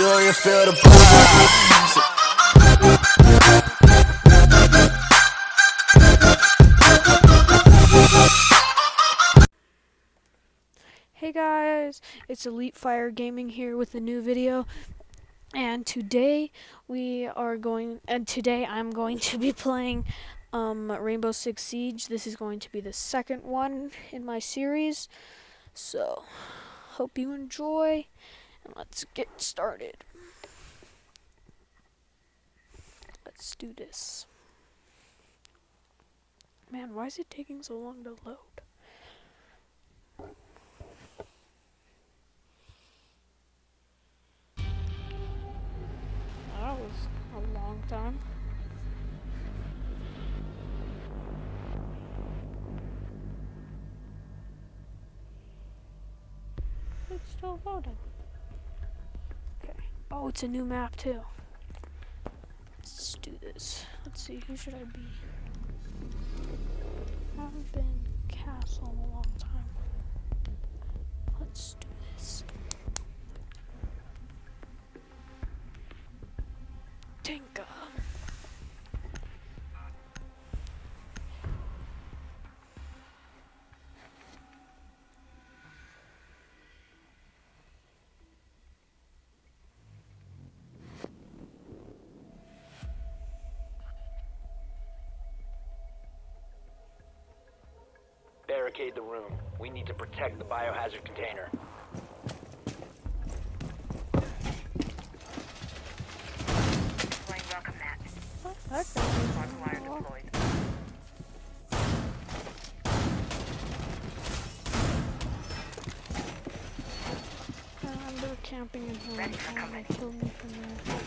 You feel the? Hey guys, it's Elite Fire Gaming here with a new video. And today we are going and today I'm going to be playing um Rainbow Six Siege. This is going to be the second one in my series. So, hope you enjoy let's get started. Let's do this. Man, why is it taking so long to load? That was a long time. It's still loading. Oh, it's a new map too. Let's do this. Let's see, who should I be? Haven't been castle Barricade the room. We need to protect the biohazard container. Playing welcome mat. What? That guy was Barbed wire on the wall. deployed. Uh, camping in here. Ready for company. they killed me from there.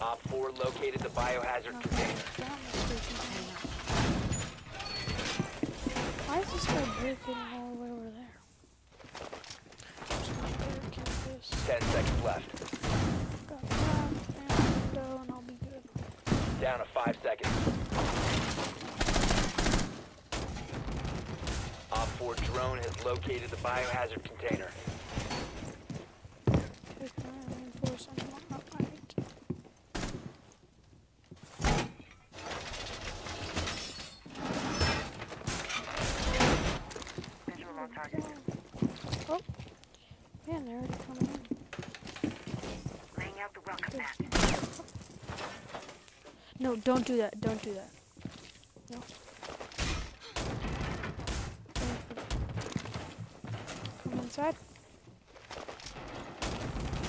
Op 4 located the biohazard container. that mistaken. Why is this guy breaking all the way over there? Just gonna barricade this. 10 seconds left. Got that and window and I'll be good. Down to 5 seconds. Op 4 drone has located the biohazard container. Okay, can I reinforce anyone up right? Visual on target. Oh, man, they're already coming in. Laying out the welcome mat. No, don't do that. Don't do that. No. Come inside.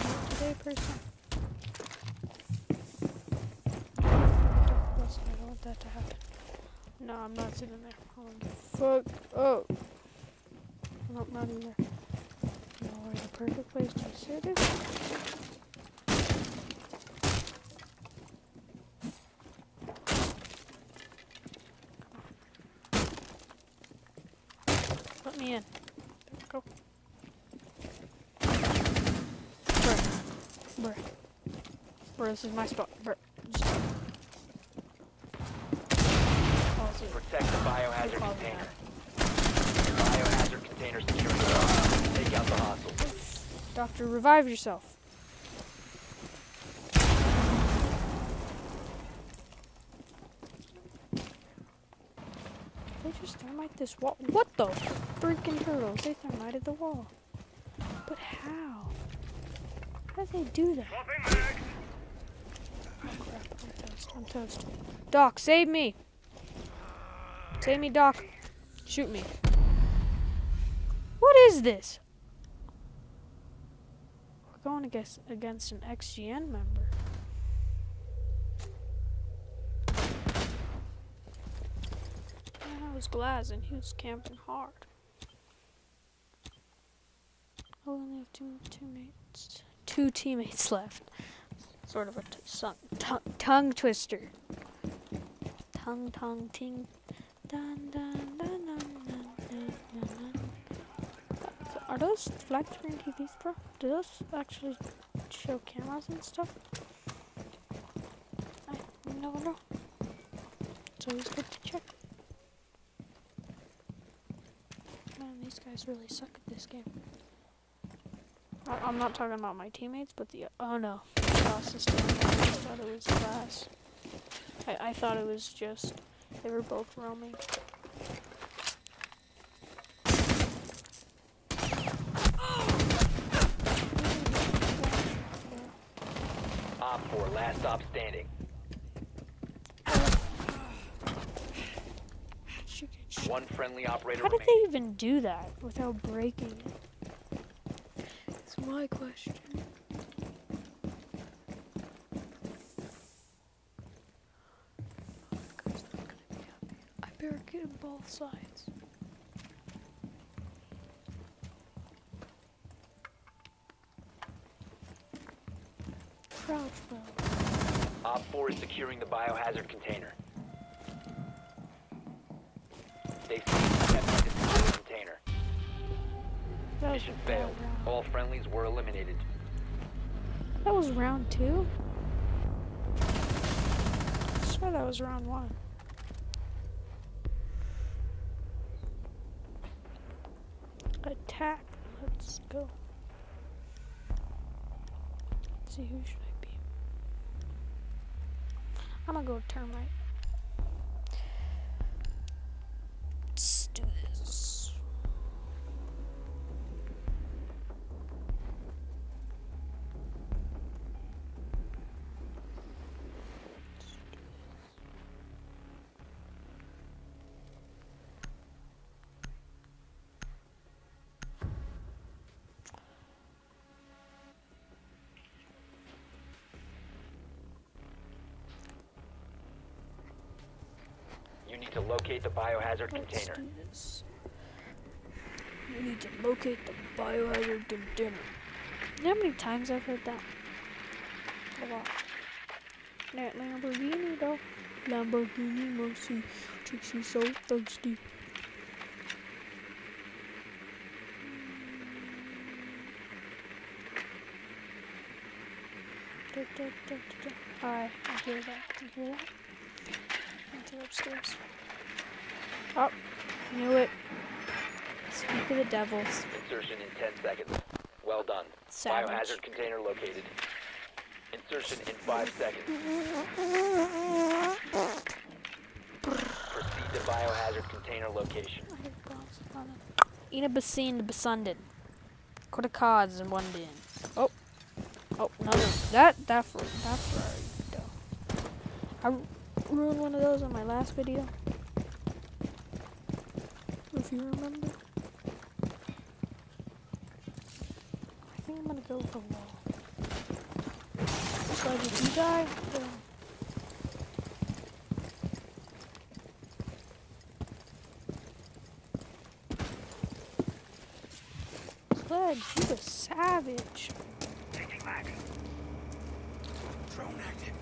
Not today, person. Listen, I don't want that to happen. No, I'm not sitting there. Want to fuck up. Nope, not either. You know where the perfect place to sit is? Let me in. Go. Bruh. Bruh. Bruh, this is my spot. Bruh. Just... Oh, Protect the biohazard Good call, container. Biohazard container security. Take out the hostiles. Doctor, revive yourself. They just thermite this wall. What the freaking turtles? They thermited the wall. But how? How did they do that? Oh, crap. I'm toast. I'm toast. Doc, save me! Save me, Doc. Shoot me. What is this? We're going against against an XGN member. I was Glaz and he was camping hard. I only have two teammates. Two teammates left. Sort of a tongue twister. Tongue, tongue, ting. Dun, dun, dun, dun, dun, dun, dun, dun. Are those flat screen TVs, bro? Do those actually show cameras and stuff? I never know. It's always good to check. Man, these guys really suck at this game. I- I'm not talking about my teammates, but the oh no, the stand. I thought it was class. I I thought it was just they were both roaming. Op 4, last stop standing. One friendly operator How did they even do that without breaking it? My question. Guy's not both sides. Crouch mode. Op 4 is securing the biohazard container. Mission failed. All friendlies were eliminated. That was round two? I swear that was round one. Attack. Let's go. Let's see who should I be. I'm gonna go Thermite. To locate the biohazard Let's container. do this. We need to locate the biohazard container. You know how many times have I've heard that? A lot. That Lamborghini though. Lamborghini Mercy. Trixie so thirsty. Alright, I hear that. You hear that? Enter upstairs. Oh, knew it. Speak of the devils. Insertion in 10 seconds. Well done. Savage. Biohazard container located. Insertion in 5 seconds. Proceed to biohazard container location. Ina Basin Basundin. Quarter cards in one bin. Oh. Oh, another. That, that, for, that Ferrari, though. I ruined one of those in my last video. If you remember. I think I'm gonna go with the wall. So did you die? Yeah. Sledge, you a savage. Back. Drone active.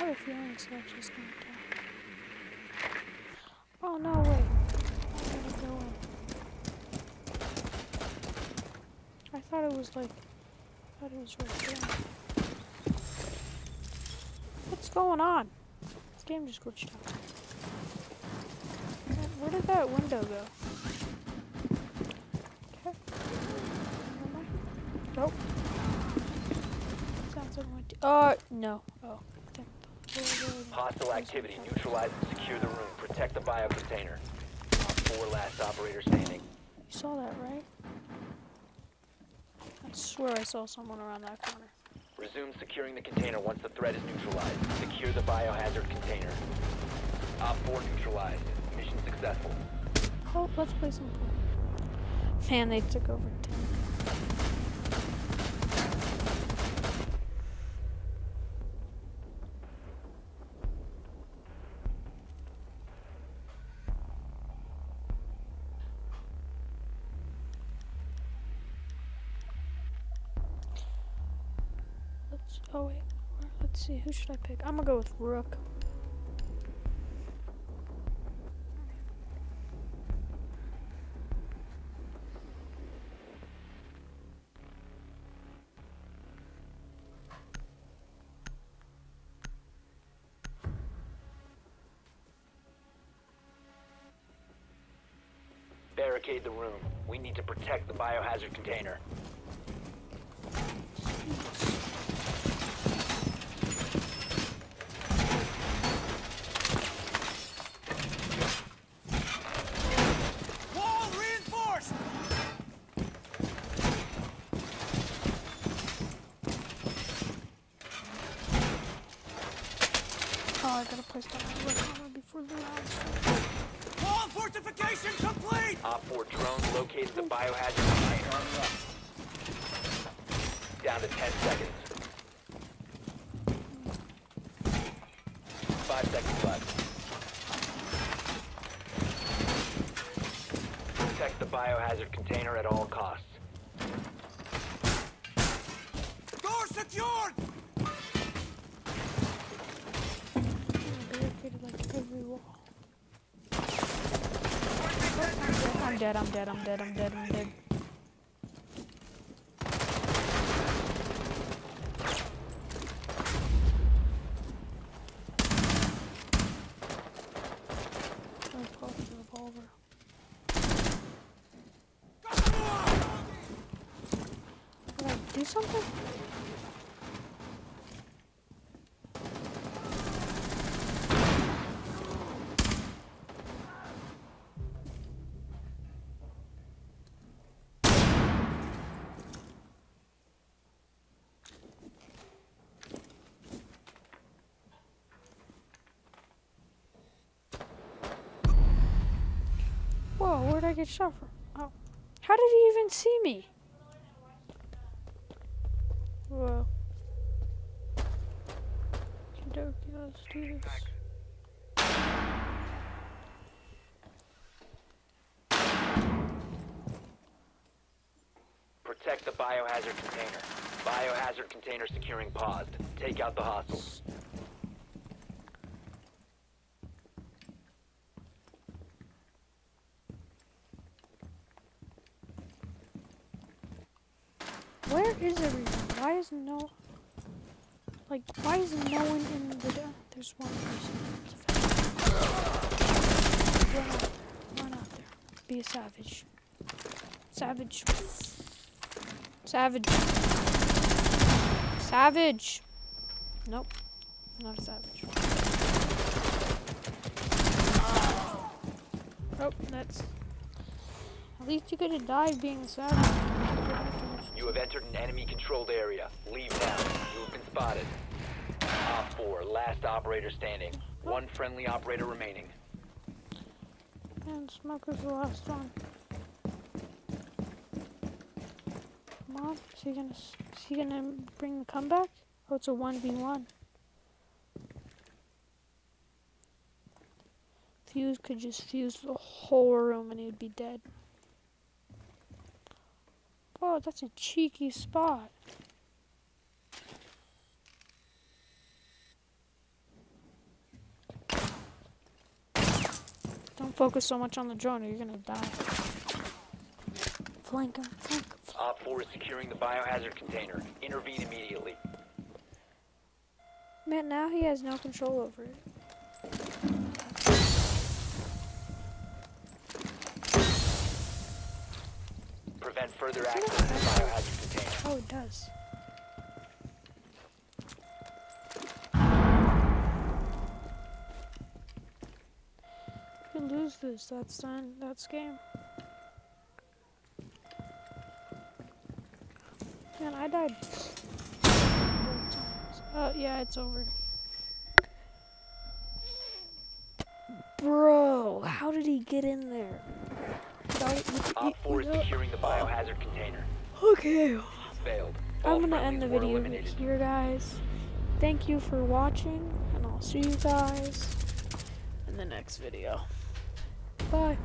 Okay. I feeling Sledge is gonna die. Oh no, wait. I'm gonna go in. I thought it was like, I thought it was right there. What's going on? This game just glitched out. Where- did that window go? Okay. Nope. Uh, no. Oh. damn. Where- where- Hostile activity. Neutralize and secure the room. Protect the bio container. 4 last operator standing. You saw that, right? I swear I saw someone around that corner. Resume securing the container once the threat is neutralized. Secure the biohazard container. Op 4 neutralized. Mission successful. Oh, let's play some pool. Man, they took over 10. Oh wait, let's see, who should I pick? I'm gonna go with Rook. Barricade the room. We need to protect the biohazard container. Oh, I gotta place down my weapon armor before the round. Wall fortification complete! Op 4 drones located the biohazard container. Down to 10 seconds. Five seconds left. Protect the biohazard container at all costs. Door secured! I barricaded like every wall. I'm dead, I'm dead, I'm dead, I'm dead, I'm dead. I'm fucking revolver. Did I do something? Shot from? Oh. How did he even see me? Okey-dokey, let's do this. Protect the biohazard container. Biohazard container securing paused. Take out the hostiles. Where is everyone? Why is no... Like, why is no one in the... There's one person. Run out there. Run out there. Be a savage. Savage. Savage. Savage. Nope. Not a savage. Oh, that's... At least you could have died being a savage. Entered an enemy-controlled area. Leave now. You have been spotted. Op 4, last operator standing. One friendly operator remaining. And Smoker's the last one. Come on, is he gonna is he gonna bring the comeback? Oh, it's a one v one. Fuse could just fuse the whole room and he'd be dead. Oh, that's a cheeky spot. Don't focus so much on the drone or you're gonna die. Flank him, flank him. Op 4 is securing the biohazard container. Intervene immediately. Man, now he has no control over it. Further access to the biohazard container. Oh, it does. If we lose this, that's done. That's game. Man, I died times. Oh, yeah, it's over. Bro, how did he get in there? That- you- you- Op 4 is securing the biohazard container. Okay. Failed. All I'm gonna end the video eliminated. here, guys. Thank you for watching, and I'll see you guys in the next video. Bye.